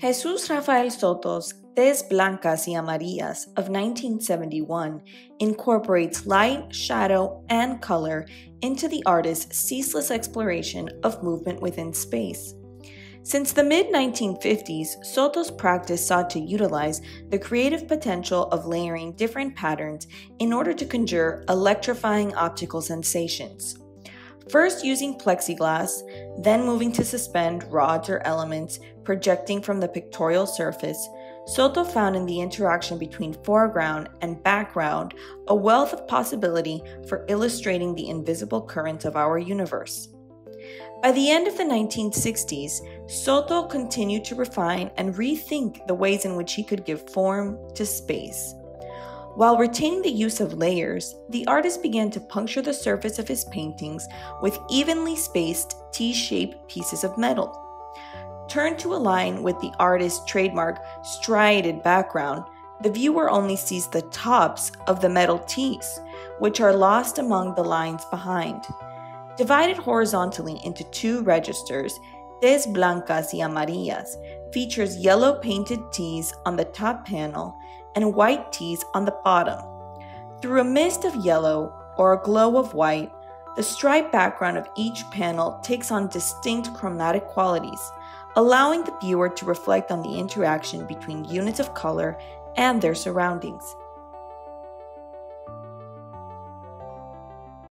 Jesus Rafael Soto's Tes Blancas y Amarillas of 1971 incorporates light, shadow, and color into the artist's ceaseless exploration of movement within space. Since the mid 1950s, Soto's practice sought to utilize the creative potential of layering different patterns in order to conjure electrifying optical sensations. First using plexiglass, then moving to suspend rods or elements projecting from the pictorial surface, Soto found in the interaction between foreground and background a wealth of possibility for illustrating the invisible current of our universe. By the end of the 1960s, Soto continued to refine and rethink the ways in which he could give form to space. While retaining the use of layers, the artist began to puncture the surface of his paintings with evenly spaced T shaped pieces of metal. Turned to align with the artist's trademark striated background, the viewer only sees the tops of the metal T's, which are lost among the lines behind. Divided horizontally into two registers, Tes Blancas y Amarillas features yellow painted T's on the top panel and white T's on the bottom. Through a mist of yellow or a glow of white, the striped background of each panel takes on distinct chromatic qualities, allowing the viewer to reflect on the interaction between units of color and their surroundings.